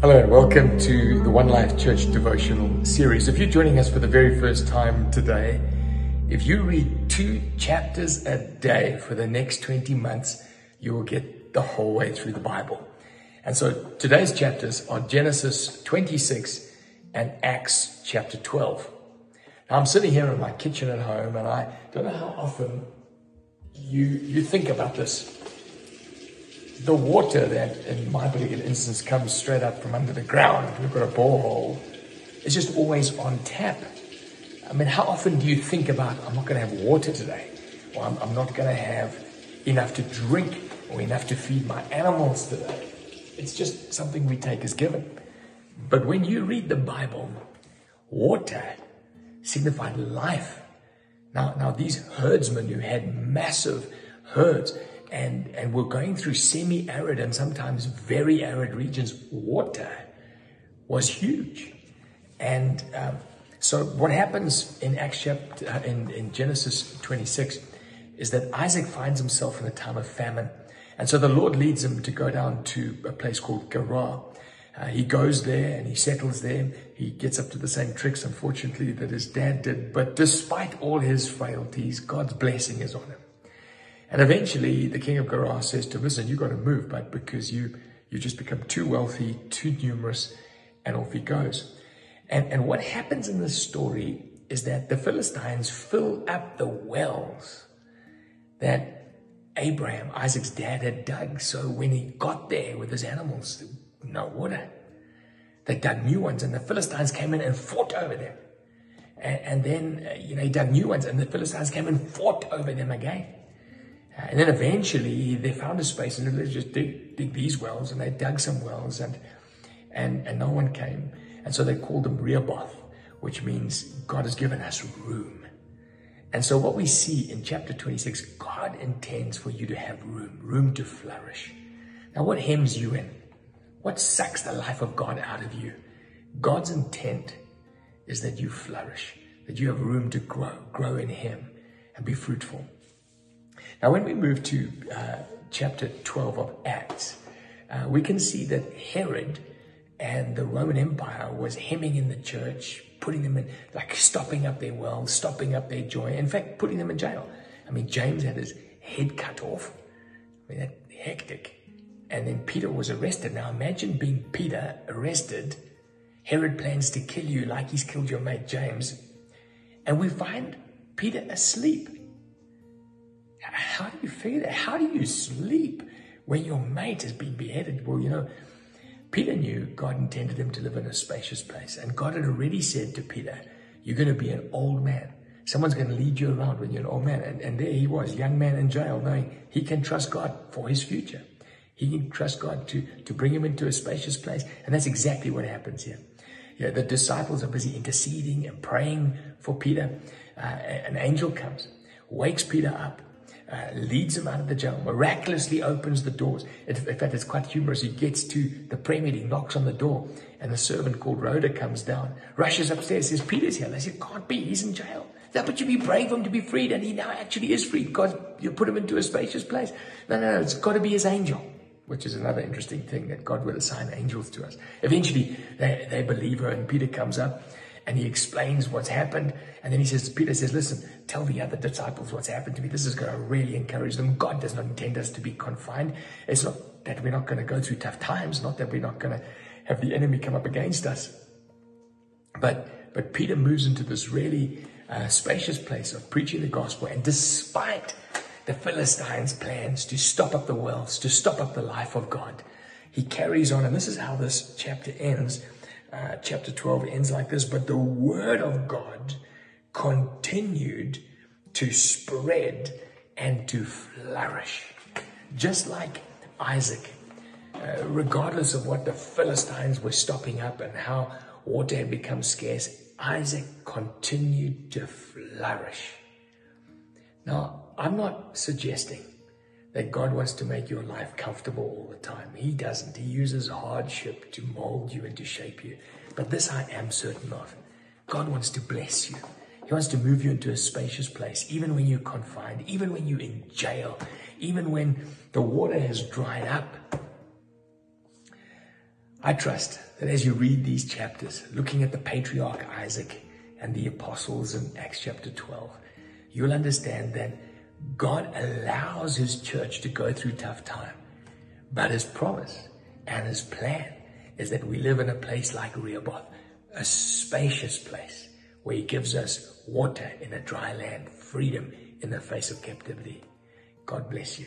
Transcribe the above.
Hello and welcome to the One Life Church devotional series. If you're joining us for the very first time today, if you read two chapters a day for the next 20 months, you will get the whole way through the Bible. And so today's chapters are Genesis 26 and Acts chapter 12. Now I'm sitting here in my kitchen at home and I don't know how often you, you think about this the water that, in my particular instance, comes straight up from under the ground, we've got a borehole, is just always on tap. I mean, how often do you think about, I'm not going to have water today, or I'm, I'm not going to have enough to drink, or enough to feed my animals today? It's just something we take as given. But when you read the Bible, water signified life. Now, now these herdsmen who had massive herds, and, and we're going through semi arid and sometimes very arid regions, water was huge. And um, so, what happens in Acts chapter, uh, in, in Genesis 26 is that Isaac finds himself in a time of famine. And so the Lord leads him to go down to a place called Gerar. Uh, he goes there and he settles there. He gets up to the same tricks, unfortunately, that his dad did. But despite all his frailties, God's blessing is on him. And eventually the king of Gerar says to him, listen, you've got to move, but because you, you just become too wealthy, too numerous, and off he goes. And, and what happens in this story is that the Philistines fill up the wells that Abraham, Isaac's dad, had dug. So when he got there with his animals, no water. They dug new ones, and the Philistines came in and fought over them. And, and then, uh, you know, he dug new ones, and the Philistines came and fought over them again. And then eventually they found a space and they just dig, dig these wells and they dug some wells and, and, and no one came. And so they called them Rehoboth, which means God has given us room. And so what we see in chapter 26, God intends for you to have room, room to flourish. Now what hems you in? What sucks the life of God out of you? God's intent is that you flourish, that you have room to grow, grow in Him and be fruitful. Now, when we move to uh, chapter 12 of Acts, uh, we can see that Herod and the Roman Empire was hemming in the church, putting them in, like stopping up their wells, stopping up their joy, in fact, putting them in jail. I mean, James had his head cut off. I mean, that hectic. And then Peter was arrested. Now imagine being Peter arrested. Herod plans to kill you like he's killed your mate James. And we find Peter asleep how do you feel that? How do you sleep when your mate has been beheaded? Well, you know, Peter knew God intended him to live in a spacious place. And God had already said to Peter, You're going to be an old man. Someone's going to lead you around when you're an old man. And, and there he was, young man in jail, knowing he can trust God for his future. He can trust God to, to bring him into a spacious place. And that's exactly what happens here. Yeah, the disciples are busy interceding and praying for Peter. Uh, an angel comes, wakes Peter up, uh, leads him out of the jail, miraculously opens the doors. In fact, it's quite humorous. He gets to the prayer meeting, knocks on the door, and the servant called Rhoda comes down, rushes upstairs, says, Peter's here. They said, can't be, he's in jail. That, but you be praying for him to be freed, and he now actually is freed. God, you put him into a spacious place. No, no, no, it's got to be his angel, which is another interesting thing that God will assign angels to us. Eventually, they, they believe her, and Peter comes up and he explains what's happened. And then he says, Peter says, listen, tell the other disciples what's happened to me. This is going to really encourage them. God does not intend us to be confined. It's not that we're not going to go through tough times, not that we're not going to have the enemy come up against us. But, but Peter moves into this really uh, spacious place of preaching the gospel. And despite the Philistines' plans to stop up the wells, to stop up the life of God, he carries on. And this is how this chapter ends uh, chapter 12 ends like this But the word of God continued to spread and to flourish. Just like Isaac, uh, regardless of what the Philistines were stopping up and how water had become scarce, Isaac continued to flourish. Now, I'm not suggesting that God wants to make your life comfortable all the time. He doesn't. He uses hardship to mold you and to shape you. But this I am certain of. God wants to bless you. He wants to move you into a spacious place, even when you're confined, even when you're in jail, even when the water has dried up. I trust that as you read these chapters, looking at the patriarch Isaac and the apostles in Acts chapter 12, you'll understand that God allows his church to go through tough time. But his promise and his plan is that we live in a place like Rehoboth, a spacious place where he gives us water in a dry land, freedom in the face of captivity. God bless you.